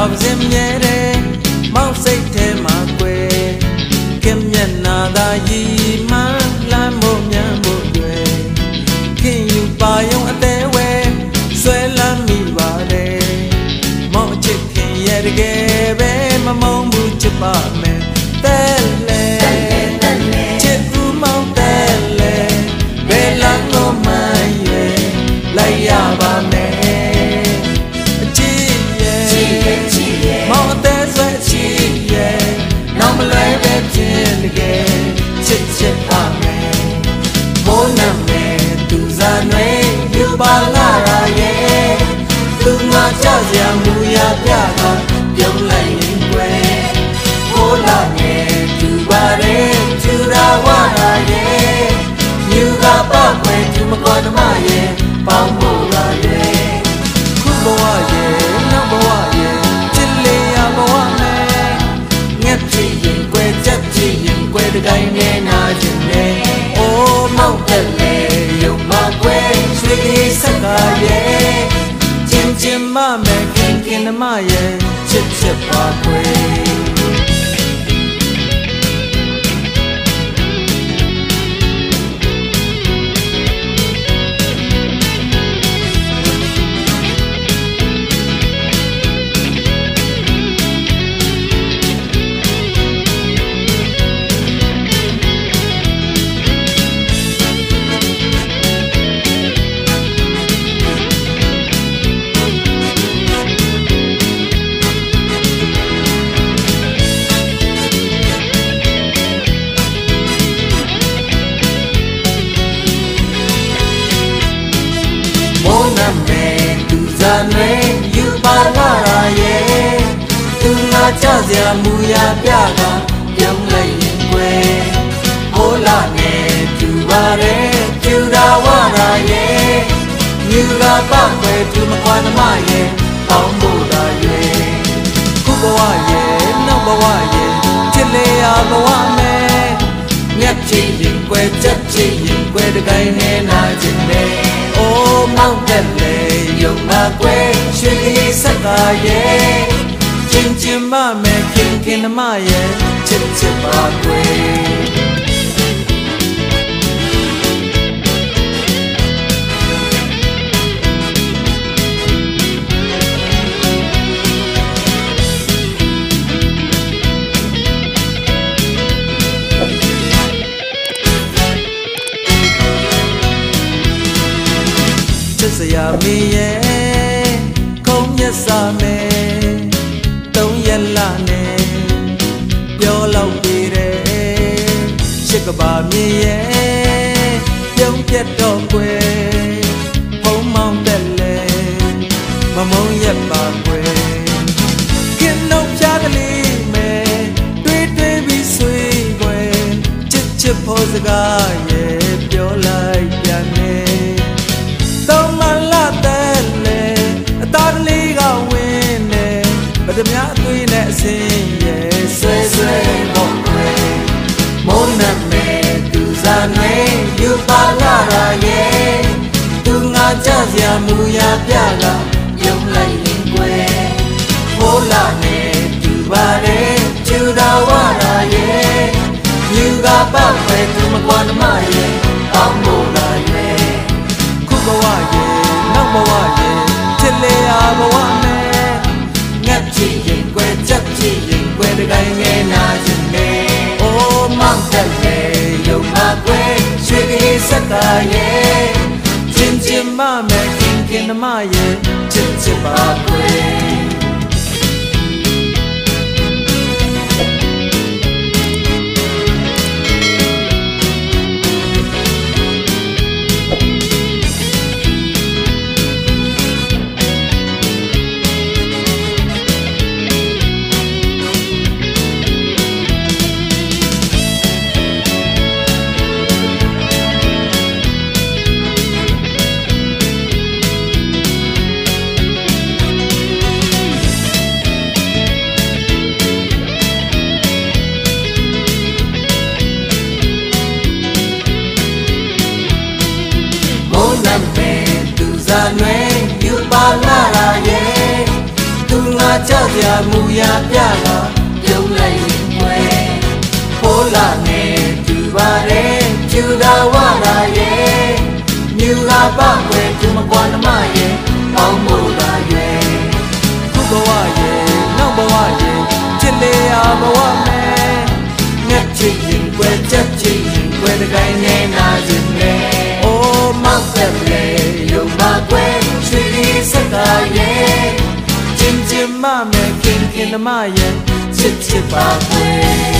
ကြောက်စင်မြဲတဲ့မောက်စိတ်ထဲမှာကွယ်ခင်မျက်နာသာရည်မှလမ်းမို့မြန်မို့တွေ့ခင်ယူပါယုံအသေးဝဲဆွဲလမ်းမိပါတယ်မောက်ချစ်ခင်ရတကယ်ပဲမမုန်းဘူးချစ်ပါမယ် သမားရဲ့ပေါင်းဖို့ပါရဲ့ခုဘဝရဲ့နောက်ဘဝရဲ့ချစ်လေရဘဝနဲ့ငက်ချင်ရင်ကွယ်ချက်ချင်ရင်ကွယ်တဲ့တိုင်းနဲ့နာချင်တယ်အိုးမောက်တယ်လေရုံမကွယ်ရွှေလေးစကားရဲ့ချင်းချင်းမမယ်ခင်ခင်မရဲ့ချစ်ချစ်ပါကွယ် ယူပါလာရဲ့သူငါကြစရာမူရာပြကပြုံးလိုက်ရင်ွယ်ဟိုးလာနဲ့ပြူပါရဲ့ပြူတာဝရာရဲ့ယူကပကွယ်ပြူမကွာသမရဲ့ပေါင်းဖို့တာရဲ့ခုဘဝရဲ့နောက်ဘဝရဲ့ချစ်လေရာဘဝမဲ့မြတ်ချင်ရင်ွယ်ချက်ချင်ရင်ွယ်တကိုင်းနဲ့နာချင်တယ်အိုးမောက်တဲ့လေ ယုံမကွယ်ရွှေကြီးစက်ကရဲ့ချင်းချင်းမမဲ့ခင်ခင်မရဲ့ချစ်ချစ်ပါကွယ်စရာမင်းရဲ့ ခုံးမျက်စာမယ်သုံးရက်လာနဲ့ပြောလောက်ပြီးတယ်ရှစ်ကဘာမင်းရဲ့ပြုံးပြတ်တော့ကွယ်ဖုံးမောင်းတက်လေမမုံရက်ပါကွယ်ကင်းလုံးပြားကလေးမယ်တွေးတွေးပြီးဆွေးကွယ်ချစ်ချစ်ဖို့စကား မူရာပြကယုံလိုက်ရင်ကွယ်မိုးလာနေသူပါလေကျူတော်ဝရာရဲ့ယူကပတ်ပဲသူမကွာနမရဲ့အောင်းမို့ ခင်ခင်မရဲ့ချစ်ချစ်ပါကွ ယူပါလာရဲ့သူငါကြောက်စရာမူရာပြလာပြုံးလိုက်ရင်ွယ်ဖိုးလာနေသူပါရဲ့ကျူတာဝလာရဲ့မြူကပကွယ်သူမကွာနမရဲ့ပေါင်းမို့လာရဲ့ခုဘဝရဲ့နောက်ဘဝရဲ့ချစ်လေရာဘဝမဲ့ငက်ချစ်ရင်ွယ်ချက်ချစ်ရင်ွယ်တကိုင်းနေနာခြင်း မမဲ့ခင်ခင်မရဲ့ချစ်ချစ်ပါကွယ်